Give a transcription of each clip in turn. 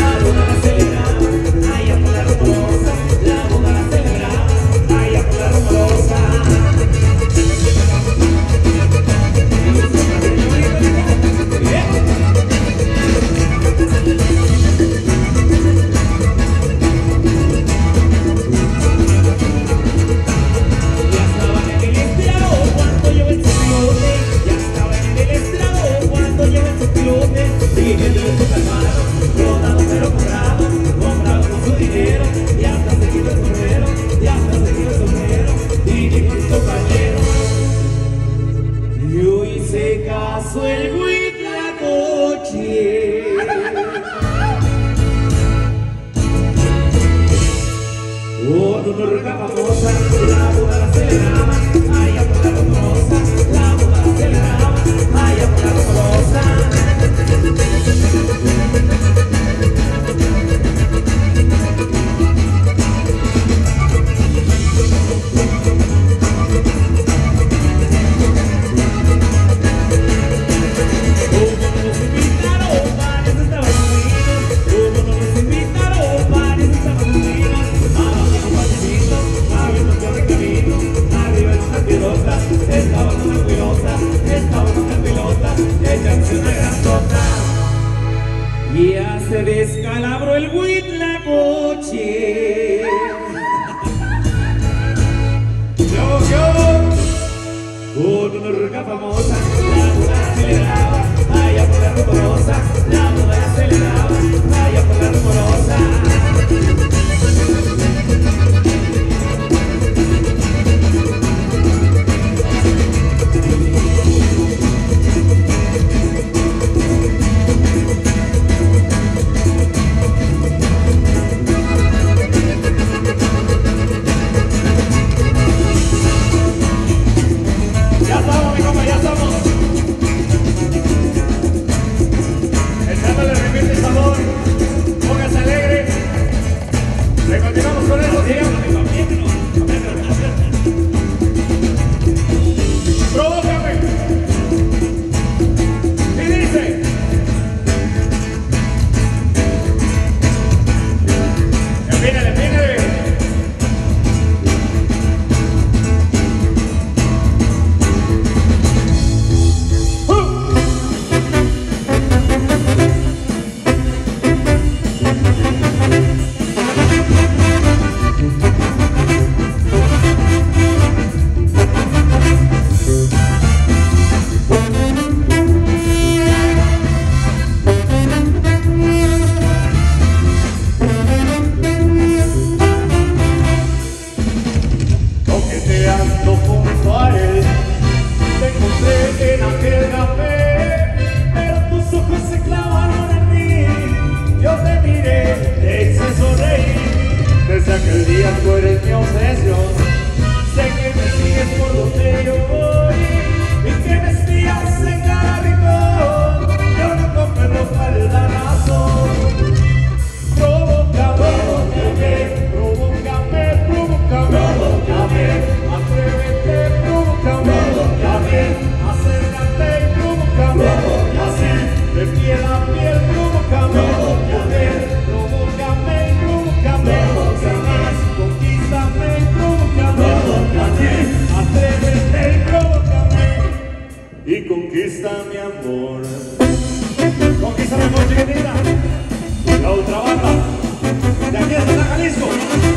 cuidado. Now conquista mi amor. Conquista mi amor, chiquitita. La otra banda. De aquí hasta Jalisco.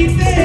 anything.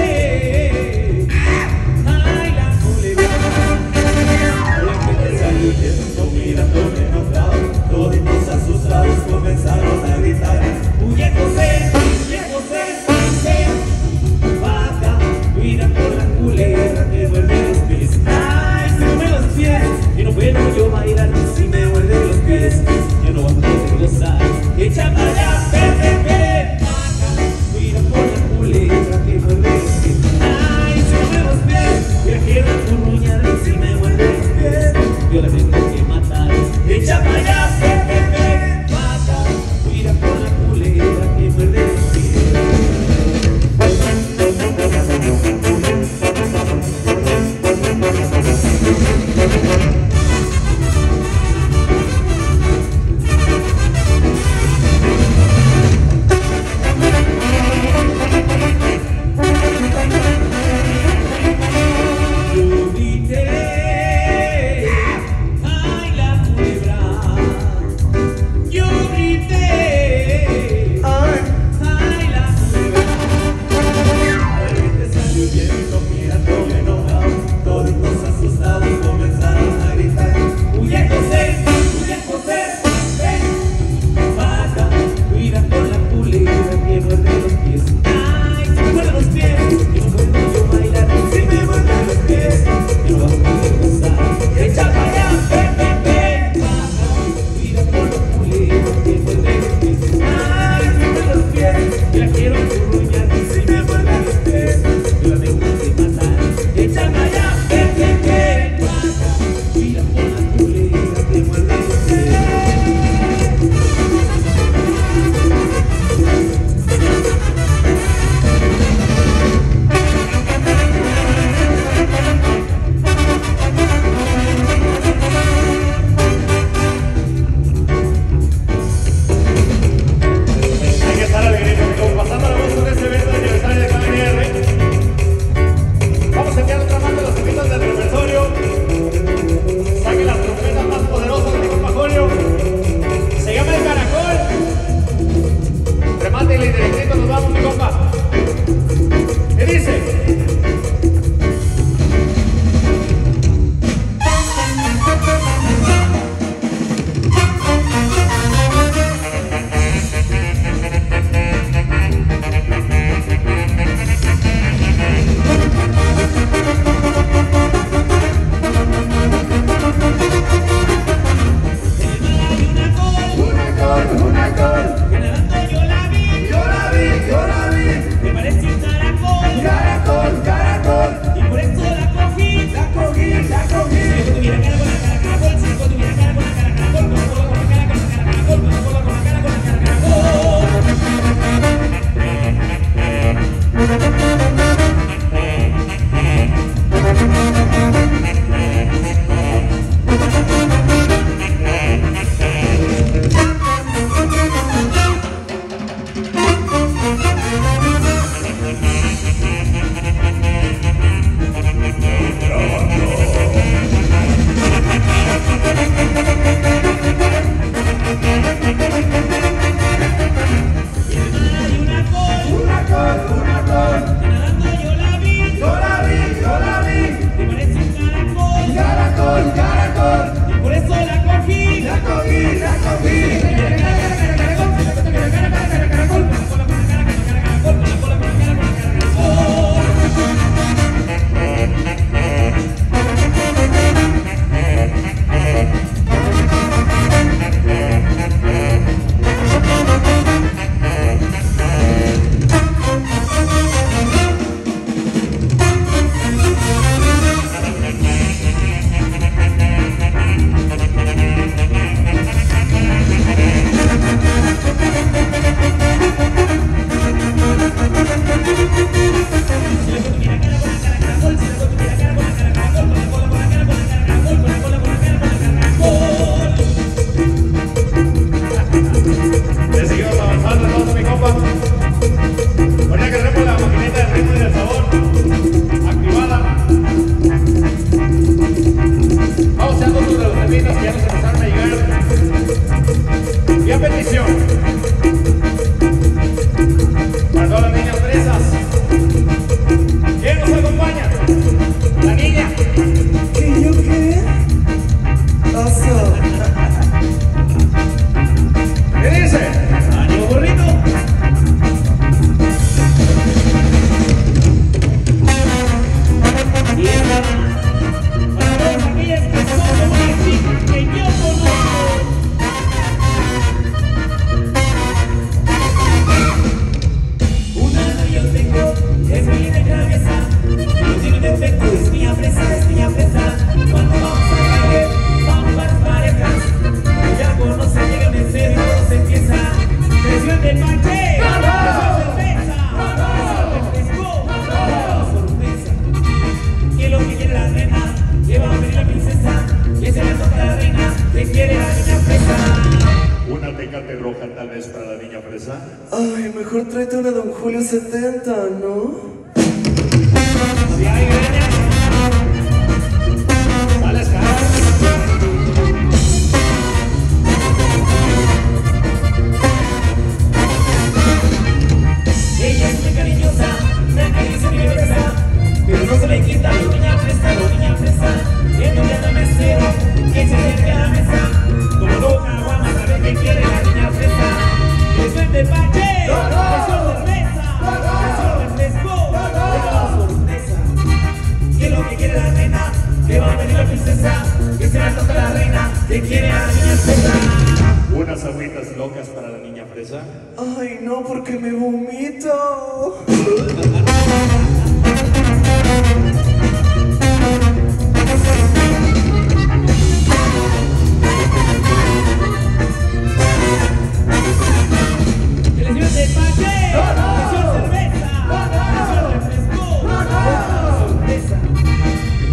recetas locas para la niña fresa? Ay, no, porque me vomito.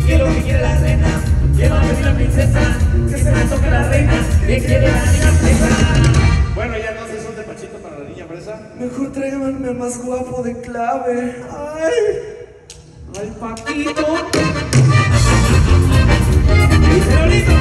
Quiero que quiera la a la princesa, que se me toque la reina. Bueno, ya no haces un despachito para la niña presa. Mejor tráiganme al más guapo de clave. Ay, ay, patito. ¡Listo!